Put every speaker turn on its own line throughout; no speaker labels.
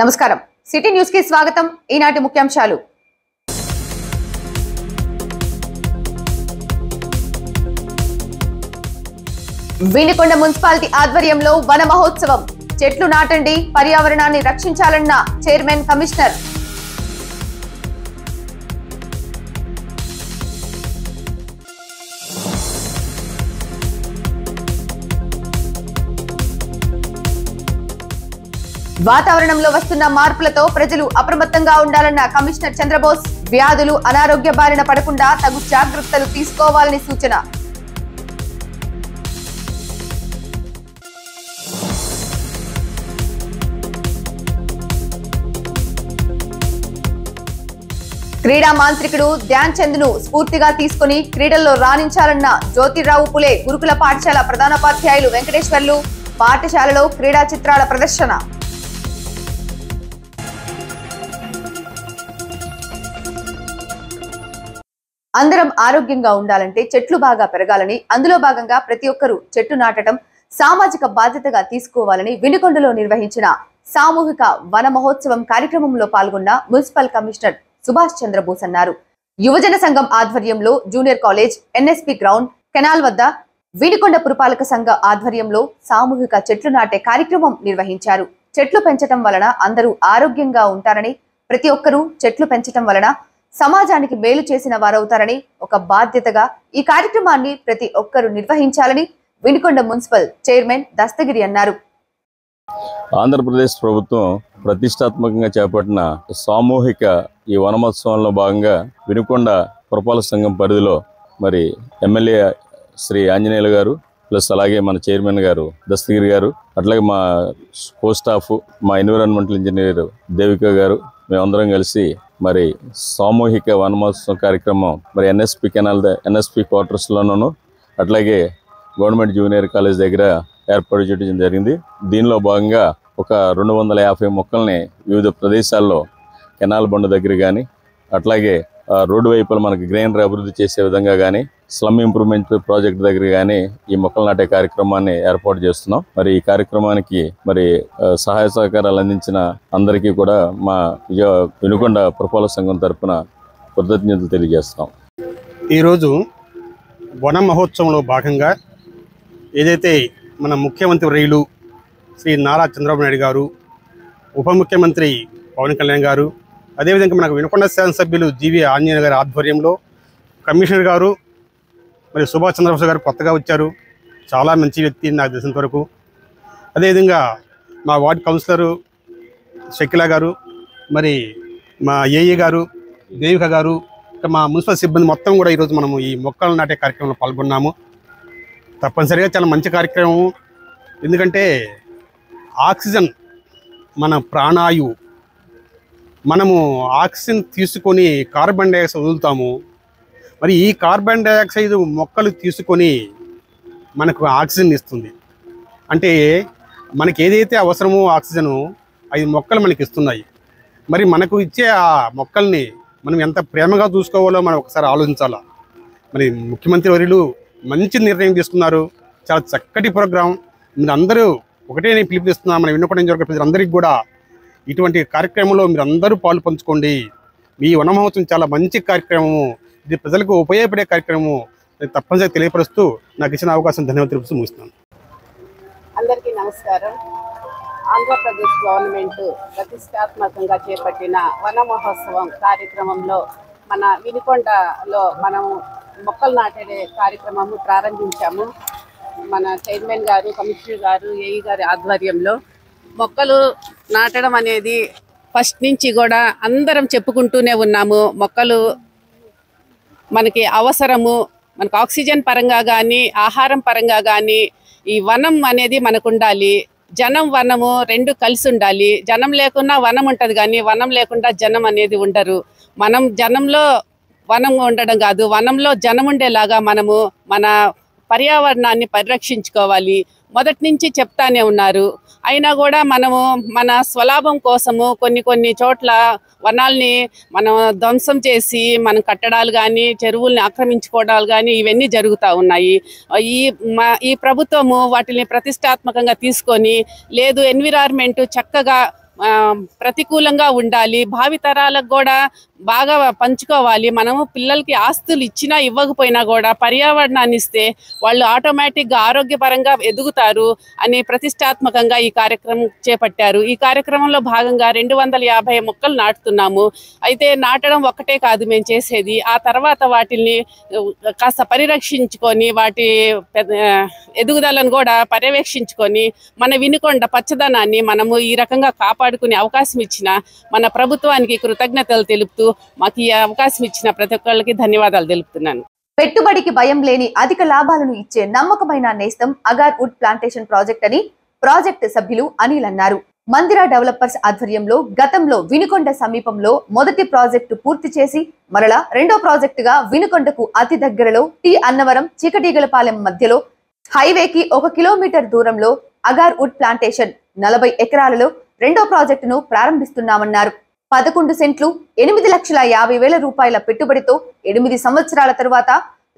నమస్కారం. సిటీ న్యూస్కి స్వాగతం. ఈనాటి ముఖ్యాంశాలు. వీనికొండ మున్సిపాలిటీ ఆధ్వర్యంలో వన మహోత్సవం. చెట్లు నాటండి పర్యావరణాన్ని రక్షించాలన్న చైర్మన్ కమిషనర్ వాతావరణంలో వస్తున్న మార్పులతో ప్రజలు అప్రమత్తంగా ఉండాలన్న కమిషనర్ చంద్రబోస్ వ్యాధులు అనారోగ్య బారిన పడకుండా తగు జాగ్రత్తలు తీసుకోవాలని సూచన. క్రీడా మాంత్రికుడు ధ్యాన్ చంద్ను స్ఫూర్తిగా తీసుకుని క్రీడల్లో రాణించాలన్న జ్యోతిరావు పులే గురుకుల పాఠశాల ప్రధానోపాధ్యాయులు వెంకటేశ్వర్లు పాఠశాలలో క్రీడా చిత్రాల ప్రదర్శన. అందరం ఆరోగ్యంగా ఉండాలంటే చెట్లు బాగా పెరగాలని అందులో భాగంగా ప్రతి ఒక్కరూ చెట్టు నాటడం సామాజిక బాధ్యతగా తీసుకోవాలని వినుకొండలో నిర్వహించిన సామూహిక వన మహోత్సవం కార్యక్రమంలో పాల్గొన్న మున్సిపల్ కమిషనర్ సుభాష్ చంద్రబోస్ అన్నారు. యువజన సంఘం ఆధ్వర్యంలో junior college NSP ground canal వద్ద వినుకొండ పురపాలక సంఘ ఆధ్వర్యంలో సామూహిక చెట్లు నాటే కార్యక్రమం నిర్వహించారు. చెట్లు పెంచటం వలన అందరూ ఆరోగ్యంగా ఉంటారని ప్రతి ఒక్కరూ చెట్లు పెంచటం వలన సమాజానికి మేలు చేసిన వారవుతారని ఒక బాధ్యతగా ఈ కార్యక్రమాన్ని ప్రతి ఒక్కరూ నిర్వహించాలని వినుకొండ మున్సిపల్ చైర్మన్ దస్తగిరి అన్నారు.
ఆంధ్రప్రదేశ్ ప్రభుత్వం ప్రతిష్టాత్మకంగా చేపట్టిన సామూహిక ఈ వనమోత్సవంలో భాగంగా వినుకొండ పురపాలక సంఘం పరిధిలో మరి ఎమ్మెల్యే శ్రీ ఆంజనేయులు గారు ప్లస్ అలాగే మన చైర్మన్ గారు దస్తగిరి గారు అట్లాగే మా కో స్టాఫ్ మా ఎన్విరాన్మెంటల్ ఇంజనీర్ దేవిక గారు మేమందరం కలిసి మరి సామూహిక వనమహోత్సవం కార్యక్రమం మరి ఎన్ఎస్పి కెనాల్ ద- ఎన్ఎస్పి క్వార్టర్స్లోనూ అట్లాగే గవర్నమెంట్ జూనియర్ కాలేజ్ దగ్గర ఏర్పాటు చేయడం జరిగింది. దీనిలో భాగంగా ఒక రెండు వందల యాభై మొక్కల్ని వివిధ ప్రదేశాల్లో కెనాల్ బండు దగ్గర కానీ అట్లాగే ఆ, రోడ్డు వైపులు మనకి గ్రీనరీ అభివృద్ధి చేసే విధంగా కానీ స్లమ్ ఇంప్రూవ్మెంట్ ప్రాజెక్ట్ దగ్గర కానీ ఈ మొక్కలు నాటే కార్యక్రమాన్ని ఏర్పాటు చేస్తున్నాం. మరి ఈ కార్యక్రమానికి మరి సహాయ సహకారాలు అందించిన అందరికీ కూడా మా వినుకొండ పురపాల సంఘం తరపున కృతజ్ఞతలు తెలియజేస్తున్నాం.
ఈరోజు వన మహోత్సవంలో భాగంగా ఏదైతే మన ముఖ్యమంత్రి రైలు శ్రీ నారా చంద్రబాబు నాయుడు గారు ఉప ముఖ్యమంత్రి పవన్ కళ్యాణ్ గారు అదేవిధంగా మనకు వినుకొండ శాసనసభ్యులు జీవి ఆంజనేయ గారి ఆధ్వర్యంలో కమిషనర్ గారు మరి సుభాష్ చంద్రబోస్ గారు కొత్తగా వచ్చారు. చాలా మంచి వ్యక్తి నాకు తెలిసినంత వరకు. అదేవిధంగా మా వార్డ్ కౌన్సిలరు షకిలా గారు మరి మా ఏఏ గారు దేవిక గారు ఇంకా మా మున్సిపల్ సిబ్బంది మొత్తం కూడా ఈరోజు మనము ఈ మొక్కలు నాటే కార్యక్రమంలో పాల్గొన్నాము. తప్పనిసరిగా చాలా మంచి కార్యక్రమం ఎందుకంటే ఆక్సిజన్ మన ప్రాణాయువు మనము ఆక్సిజన్ తీసుకొని కార్బన్ డైఆక్సైడ్ వదులుతాము. మరి ఈ కార్బన్ డైఆక్సైడ్ మొక్కలు తీసుకొని మనకు ఆక్సిజన్ ఇస్తుంది. అంటే మనకి ఏదైతే అవసరమో ఆక్సిజను అవి మొక్కలు మనకి ఇస్తున్నాయి. మరి మనకు ఇచ్చే ఆ మొక్కల్ని మనం ఎంత ప్రేమగా చూసుకోవాలో మనం ఒకసారి ఆలోచించాలా. మరి ముఖ్యమంత్రి వర్యులు మంచి నిర్ణయం తీసుకున్నారు. చాలా చక్కటి ప్రోగ్రాం. మీరు అందరూ ఒకటే నేను పిలిపిస్తున్నా మనం విన్నపడం జరిగిన ప్రజలందరికీ కూడా ఇటువంటి కార్యక్రమంలో మీరు అందరూ పాలు పంచుకోండి. మీ వనమహోత్సవం చాలా మంచి కార్యక్రమము. ఇది ప్రజలకు ఉపయోగపడే కార్యక్రమము తప్పనిసరిగా తెలియపరుస్తూ నాకు ఇచ్చిన అవకాశం ధన్యవాదాలు తెలుపుతూ ముగిస్తున్నాను.
అందరికీ నమస్కారం. ఆంధ్రప్రదేశ్ గవర్నమెంట్ ప్రతిష్టాత్మకంగా చేపట్టిన వన మహోత్సవం కార్యక్రమంలో మన వినికొండలో మనం మొక్కలు నాటే కార్యక్రమము ప్రారంభించాము. మన చైర్మన్ గారు కమిషనర్ గారు ఏఈ గారి ఆధ్వర్యంలో మొక్కలు నాటడం అనేది ఫస్ట్ నుంచి కూడా అందరం చెప్పుకుంటూనే ఉన్నాము. మొక్కలు మనకి అవసరము మనకు ఆక్సిజన్ పరంగా కానీ ఆహారం పరంగా కానీ ఈ వనం అనేది మనకు ఉండాలి జనం వనము రెండు కలిసి ఉండాలి జనం లేకున్నా వనం ఉంటుంది కానీ వనం లేకుండా జనం అనేది ఉండరు. మనం జనంలో వనం ఉండడం కాదు వనంలో జనం ఉండేలాగా మనము మన పర్యావరణాన్ని పరిరక్షించుకోవాలి. మొదటి నుంచి చెప్తానే ఉన్నారు. అయినా కూడా మనము మన స్వలాభం కోసము కొన్ని కొన్ని చోట్ల వనాల్ని మనం ధ్వంసం చేసి మనం కట్టడాలు కానీ చెరువుల్ని ఆక్రమించుకోవడాలు కానీ ఇవన్నీ జరుగుతూ ఉన్నాయి. ఈ మా ఈ ప్రభుత్వము వాటిని ప్రతిష్టాత్మకంగా తీసుకొని లేదు ఎన్విరాన్మెంట్ చక్కగా ప్రతికూలంగా ఉండాలి. భావితరాలకు కూడా బాగా పంచుకోవాలి. మనము పిల్లలకి ఆస్తులు ఇచ్చినా ఇవ్వకపోయినా కూడా పర్యావరణాన్ని ఇస్తే వాళ్ళు ఆటోమేటిక్గా ఆరోగ్యపరంగా ఎదుగుతారు అని ప్రతిష్టాత్మకంగా ఈ కార్యక్రమం చేపట్టారు. ఈ కార్యక్రమంలో భాగంగా రెండు వందల యాభై మొక్కలు నాటుతున్నాము. అయితే నాటడం ఒక్కటే కాదు మేము చేసేది. ఆ తర్వాత వాటిని కాస్త పరిరక్షించుకొని వాటి పెద్ద- ఎదుగుదలను కూడా పర్యవేక్షించుకొని మన వినుకొండ పచ్చదనాన్ని మనము ఈ రకంగా కాపాడుకునే అవకాశం ఇచ్చిన మన ప్రభుత్వానికి కృతజ్ఞతలు తెలుపుతూ మాకు ఈ అవకాశం ఇచ్చిన ప్రతి ఒక్కళ్ళకి ధన్యవాదాలు తెలుపుతున్నాను.
పెట్టుబడికి భయం లేని అధిక లాభాలను ఇచ్చే నమ్మకమైన నేస్తం అగార్ వుడ్ ప్లాంటేషన్ ప్రాజెక్ట్ అని ప్రాజెక్ట్ సభ్యులు అనిల్ అన్నారు. మందిరా డెవలపర్స్ ఆధ్వర్యంలో గతంలో వినుకొండ సమీపంలో మొదటి ప్రాజెక్టు పూర్తి చేసి మరలా రెండో ప్రాజెక్టుగా వినుకొండకు అతి దగ్గరలో టి అన్నవరం చీకటిగలపాలెం మధ్యలో హైవేకి ఒక కిలోమీటర్ దూరంలో అగార్ వుడ్ ప్లాంటేషన్ నలభై ఎకరాలలో రెండో ప్రాజెక్టును ప్రారంభిస్తున్నామన్నారు. పదకొండు సెంట్లు ఎనిమిది లక్షల యాభై వేల రూపాయల పెట్టుబడితో ఎనిమిది సంవత్సరాల తరువాత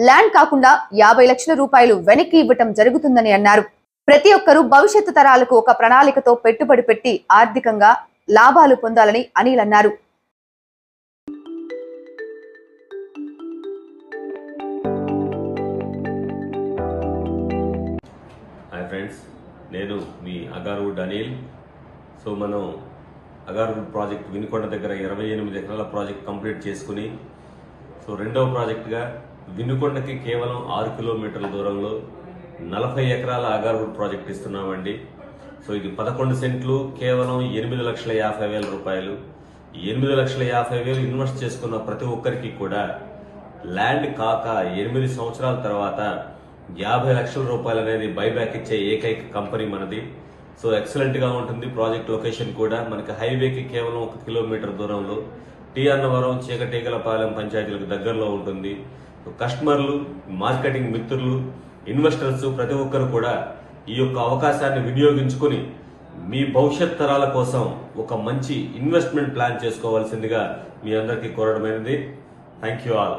ల్యాండ్ కాకుండా యాభై లక్షల రూపాయలు వెనక్కి ఇవ్వటం జరుగుతుందని అన్నారు. ప్రతి ఒక్కరూ భవిష్యత్తు తరాలకు ఒక ప్రణాళికతో పెట్టుబడి పెట్టి ఆర్థికంగా లాభాలు పొందాలని అనిల్ అన్నారు.
ఫ్రెండ్స్ నేను మీ అనిల్ సో మనం అగార్గుడ్ ప్రాజెక్ట్ వినుకొండ దగ్గర ఇరవై ఎనిమిది ఎకరాల ప్రాజెక్ట్ కంప్లీట్ చేసుకుని సో రెండవ ప్రాజెక్టుగా వినుకొండకి కేవలం ఆరు కిలోమీటర్ల దూరంలో నలభై ఎకరాల అగార్గుడ్ ప్రాజెక్ట్ ఇస్తున్నామండి. సో ఇది పదకొండు సెంట్లు కేవలం ఎనిమిది లక్షల యాభై వేల రూపాయలు. ఎనిమిది లక్షల యాభై వేలు ఇన్వెస్ట్ చేసుకున్న ప్రతి ఒక్కరికి కూడా ల్యాండ్ కాక ఎనిమిది సంవత్సరాల తర్వాత యాభై లక్షల రూపాయలు అనేది బైబ్యాక్ ఇచ్చే ఏకైక కంపెనీ మనది. సో ఎక్సలెంట్గా ఉంటుంది. ప్రాజెక్ట్ లొకేషన్ కూడా మనకి హైవేకి కేవలం ఒక కిలోమీటర్ దూరంలో. టీ అన్నవరం చీకటీగలపాలెం పంచాయతీలకు దగ్గరలో ఉంటుంది. కస్టమర్లు మార్కెటింగ్ మిత్రులు ఇన్వెస్టర్స్ ప్రతి ఒక్కరు కూడా ఈ యొక్క అవకాశాన్ని వినియోగించుకొని మీ భవిష్యత్ తరాల కోసం ఒక మంచి ఇన్వెస్ట్మెంట్ ప్లాన్ చేసుకోవాల్సిందిగా మీ అందరికీ కోరడమైనది థ్యాంక్ యూ ఆల్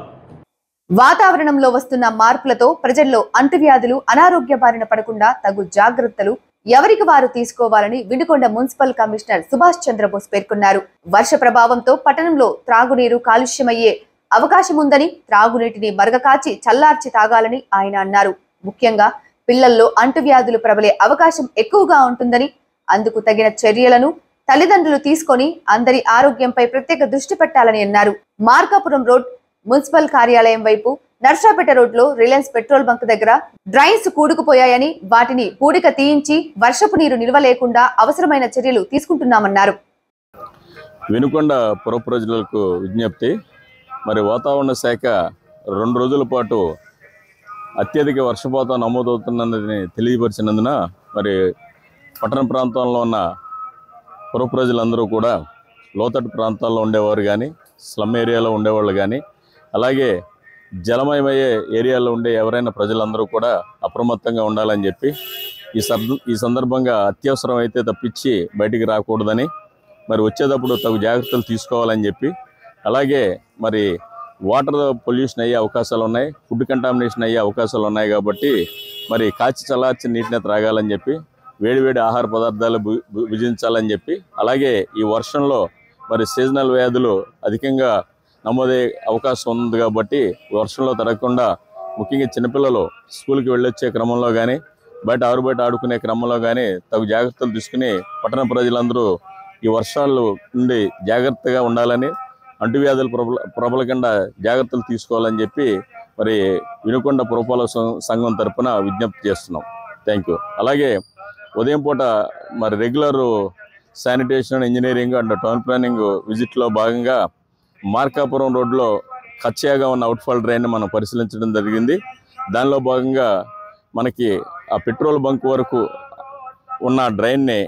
వాతావరణంలో వస్తున్న మార్పులతో ప్రజల్లో అంటువ్యాధులు అనారోగ్య బారిన పడకుండా తగు జాగ్రత్తలు ఎవరికి వారు తీసుకోవాలని వినుకొండ మున్సిపల్ కమిషనర్ సుభాష్ చంద్రబోస్ పేర్కొన్నారు. వర్ష ప్రభావంతో పట్టణంలో త్రాగునీరు కాలుష్యమయ్యే అవకాశం ఉందని త్రాగునీటిని మరగకాచి చల్లార్చి తాగాలని ఆయన అన్నారు. ముఖ్యంగా పిల్లల్లో అంటువ్యాధులు ప్రబలే అవకాశం ఎక్కువగా ఉంటుందని అందుకు తగిన చర్యలను తల్లిదండ్రులు తీసుకొని అందరి ఆరోగ్యంపై ప్రత్యేక దృష్టి పెట్టాలని అన్నారు. మార్కాపురం రోడ్ మున్సిపల్ కార్యాలయం వైపు నర్సాపేట రోడ్లో రిలయన్స్ పెట్రోల్ బంక్ దగ్గర డ్రైన్స్ కూడుకుపోయాయని వాటిని కూడిక తీయించి వర్షపు నీరు నిల్వ లేకుండా అవసరమైన చర్యలు తీసుకుంటున్నామన్నారు.
వినుకొండ పుర ప్రజలకు విజ్ఞప్తి మరి వాతావరణ శాఖ రెండు రోజుల పాటు అత్యధిక వర్షపాతం నమోదవుతున్నదని తెలియపరిచినందున మరి పట్టణ ప్రాంతంలో ఉన్న పుర ప్రజలందరూ కూడా లోతట్టు ప్రాంతాల్లో ఉండేవారు కానీ స్లమ్ ఏరియాలో ఉండేవాళ్ళు కానీ అలాగే జలమయమయ్యే ఏరియాలో ఉండే ఎవరైనా ప్రజలందరూ కూడా అప్రమత్తంగా ఉండాలని చెప్పి ఈ సంద ఈ సందర్భంగా అత్యవసరం అయితే తప్పించి బయటికి రాకూడదని మరి వచ్చేటప్పుడు తగు జాగ్రత్తలు తీసుకోవాలని చెప్పి అలాగే మరి వాటర్ పొల్యూషన్ అయ్యే అవకాశాలు ఉన్నాయి ఫుడ్ కంటామినేషన్ అయ్యే అవకాశాలు ఉన్నాయి కాబట్టి మరి కాచి చల్లార్చి నీటిని త్రాగాలని చెప్పి వేడివేడి ఆహార పదార్థాలు భు- భుజించాలని చెప్పి అలాగే ఈ వర్షంలో మరి సీజనల్ వ్యాధులు అధికంగా నమోదయ్యే అవకాశం ఉంది కాబట్టి వర్షంలో తడగకుండా ముఖ్యంగా చిన్నపిల్లలు స్కూల్కి వెళ్ళొచ్చే క్రమంలో కానీ బయట ఆరు బయట ఆడుకునే క్రమంలో కానీ తగు జాగ్రత్తలు తీసుకుని పట్టణ ప్రజలందరూ ఈ వర్షాలు నుండి జాగ్రత్తగా ఉండాలని అంటువ్యాధులు ప్రబల ప్రబలకుండా జాగ్రత్తలు తీసుకోవాలని చెప్పి మరి వినుకొండ పురపాలక సం- సంఘం తరపున విజ్ఞప్తి చేస్తున్నాం. థ్యాంక్ యూ అలాగే ఉదయం పూట మరి regular sanitation engineering and town planning విజిట్లో భాగంగా మార్కాపురం రోడ్లో కచ్చాగా ఉన్న అవుట్ఫాల్ డ్రైన్ మనం పరిశీలించడం జరిగింది. దానిలో భాగంగా మనకి ఆ పెట్రోల్ బంక్ వరకు ఉన్న డ్రైన్ని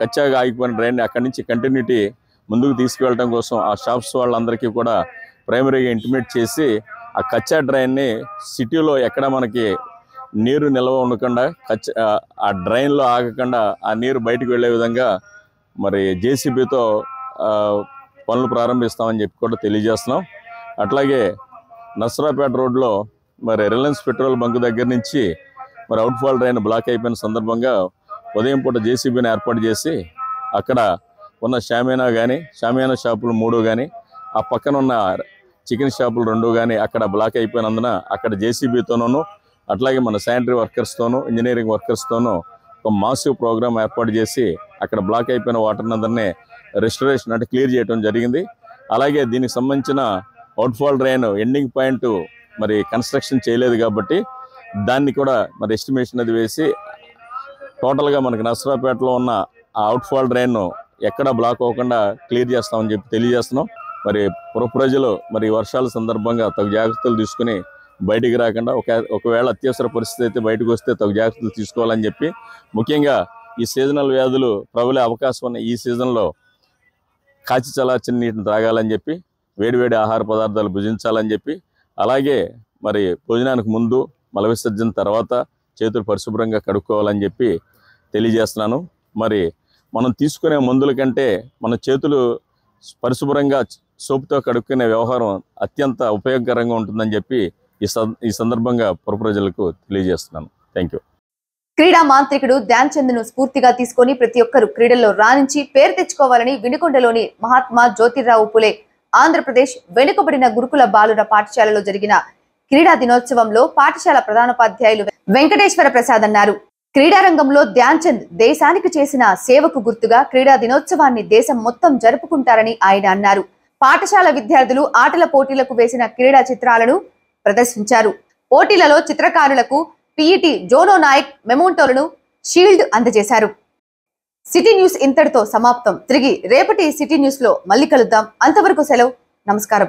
కచ్చాగా ఆగిపోయిన డ్రైన్ని అక్కడి నుంచి కంటిన్యూటీ ముందుకు తీసుకువెళ్ళడం కోసం ఆ షాప్స్ వాళ్ళందరికీ కూడా ప్రైమరీగా ఇంటిమేట్ చేసి ఆ కచ్చా డ్రైన్ని సిటీలో ఎక్కడ మనకి నీరు నిల్వ ఉండకుండా కచ్చ ఆ- ఆ డ్రైన్లో ఆగకుండా ఆ నీరు బయటకు వెళ్ళే విధంగా మరి జేసీబీతో పనులు ప్రారంభిస్తామని చెప్పి కూడా తెలియజేస్తున్నాం. అట్లాగే నసరాపేట రోడ్లో మరి రిలయన్స్ పెట్రోల్ బంక్ దగ్గర నుంచి మరి అవుట్ఫాల్ డ్రైన్ బ్లాక్ అయిపోయిన సందర్భంగా ఉదయం పూట జేసీబీని ఏర్పాటు చేసి అక్కడ ఉన్న షామీనా కానీ షామియానా షాపులు మూడు కానీ ఆ పక్కన ఉన్న చికెన్ షాపులు రెండు కానీ అక్కడ బ్లాక్ అయిపోయినందున అక్కడ జేసీబీతోనూ అట్లాగే మన శానిటరీ వర్కర్స్తోనూ ఇంజనీరింగ్ వర్కర్స్తోనూ ఒక మాసివ్ ప్రోగ్రామ్ ఏర్పాటు చేసి అక్కడ బ్లాక్ అయిపోయిన వాటర్ అందరినీ రెస్టరేషన్ అంటే క్లియర్ చేయడం జరిగింది. అలాగే దీనికి సంబంధించిన అవుట్ఫాల్ డ్రైన్ ఎండింగ్ పాయింట్ మరి కన్స్ట్రక్షన్ చేయలేదు కాబట్టి దాన్ని కూడా మరి ఎస్టిమేషన్ అది వేసి టోటల్గా మనకి నర్సరాపేటలో ఉన్న ఆ అవుట్ఫాల్ డ్రైన్ ఎక్కడ బ్లాక్ అవ్వకుండా క్లియర్ చేస్తామని చెప్పి తెలియజేస్తున్నాం. మరి పుర ప్రజలు మరి వర్షాల సందర్భంగా తగు జాగ్రత్తలు తీసుకుని బయటికి రాకుండా ఒక ఒకవేళ అత్యవసర పరిస్థితి అయితే బయటకు వస్తే తగు జాగ్రత్తలు తీసుకోవాలని చెప్పి ముఖ్యంగా ఈ సీజనల్ వ్యాధులు ప్రబలే అవకాశం ఉన్న ఈ సీజన్లో కాచి చల్లార్చిన నీటిని త్రాగాలని చెప్పి వేడివేడి ఆహార పదార్థాలు భుజించాలని చెప్పి అలాగే మరి భోజనానికి ముందు మల విసర్జన తర్వాత చేతులు పరిశుభ్రంగా కడుక్కోవాలని చెప్పి తెలియజేస్తున్నాను. మరి మనం తీసుకునే మందుల కంటే మన చేతులు పరిశుభ్రంగా సోపుతో కడుక్కునే వ్యవహారం అత్యంత ఉపయోగకరంగా ఉంటుందని చెప్పి ఈ ఈ సందర్భంగా పురప్రజలకు తెలియజేస్తున్నాను. థ్యాంక్ యూ
క్రీడా మాంత్రికుడు ధ్యాన్ చంద్ను స్ఫూర్తిగా తీసుకొని ప్రతి ఒక్కరూ క్రీడల్లో రాణించి పేరు తెచ్చుకోవాలని వినుకొండలోని మహాత్మా జ్యోతిరావు పులే ఆంధ్రప్రదేశ్ వెనుకబడిన గురుకుల బాలుర పాఠశాలలో జరిగిన క్రీడా దినోత్సవంలో పాఠశాల ప్రధానోపాధ్యాయులు వెంకటేశ్వర ప్రసాద్ అన్నారు. క్రీడారంగంలో ధ్యాన్ చంద్ దేశానికి చేసిన సేవకు గుర్తుగా క్రీడా దినోత్సవాన్ని దేశం మొత్తం జరుపుకుంటారని ఆయన అన్నారు. పాఠశాల విద్యార్థులు ఆటల పోటీలకు వేసిన క్రీడా చిత్రాలను ప్రదర్శించారు. పోటీలలో చిత్రకారులకు పిఈటి జోనో నాయక్ మెమోంటోలను షీల్డ్ అందజేశారు. సిటీ న్యూస్ ఇంతటితో సమాప్తం. తిరిగి రేపటి సిటీ న్యూస్లో మళ్ళీ కలుద్దాం. అంతవరకు సెలవు. నమస్కారం.